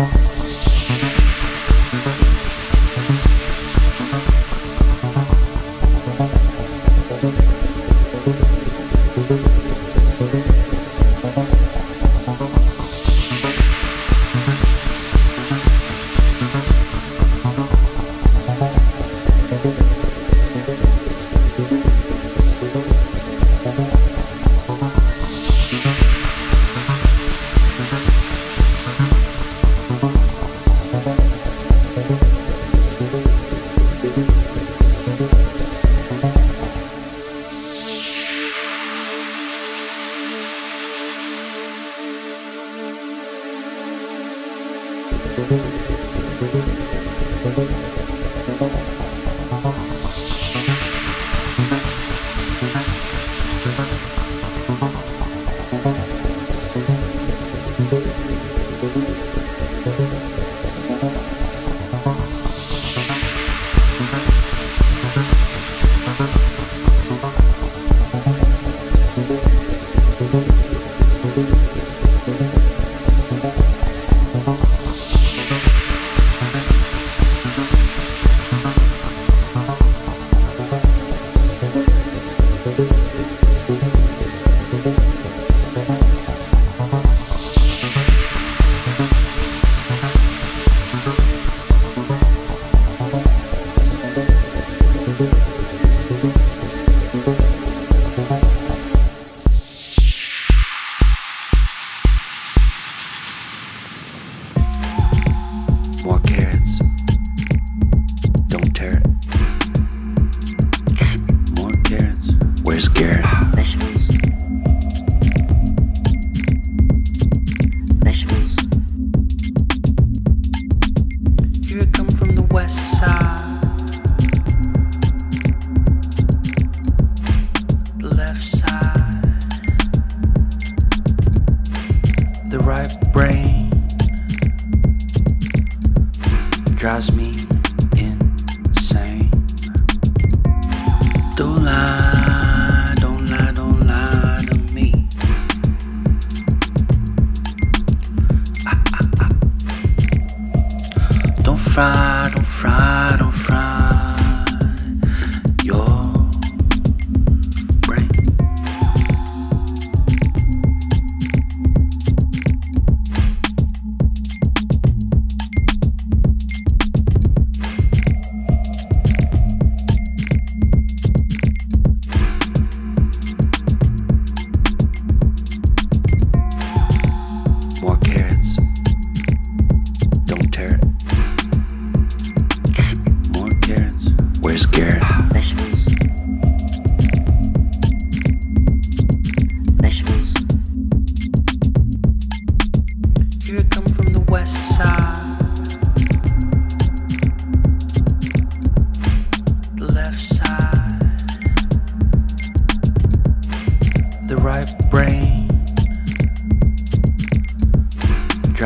More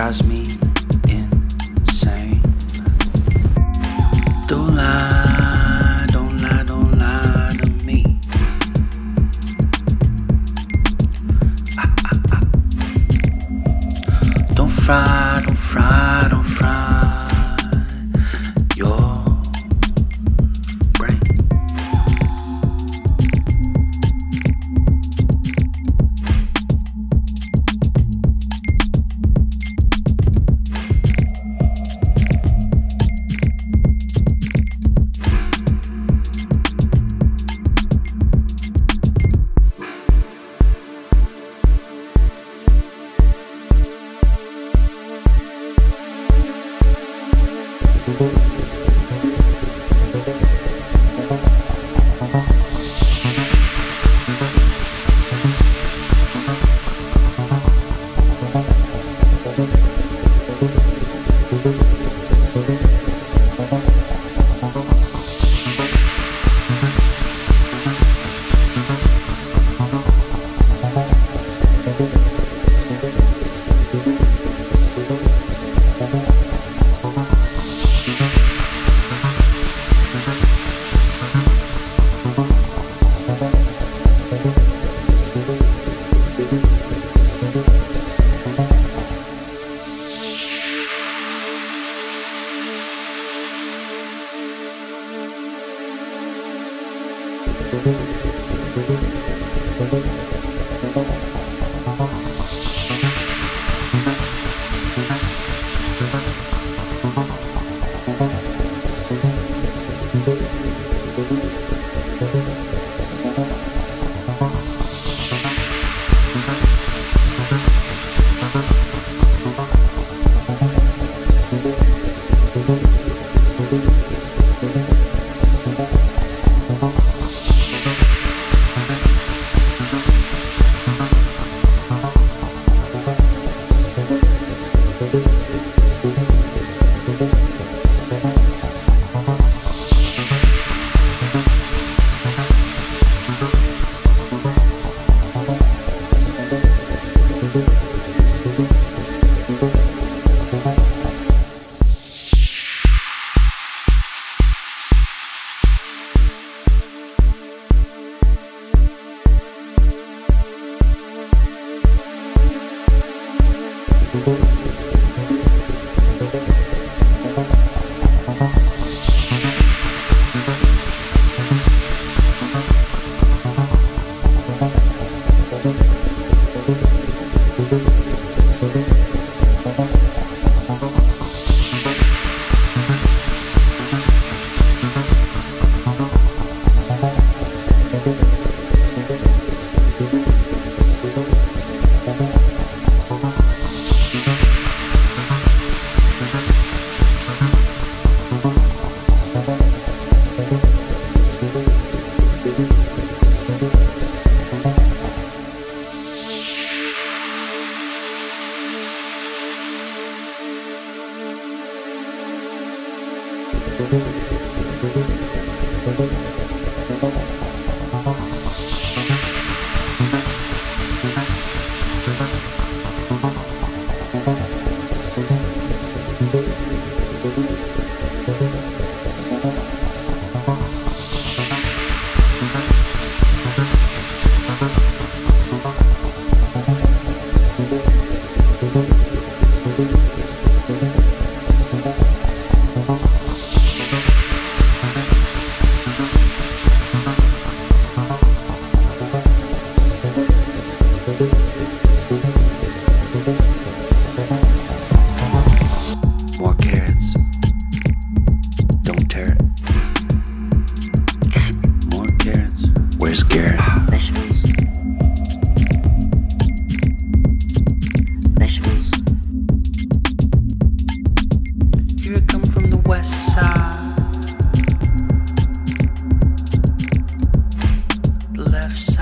drives me laughs.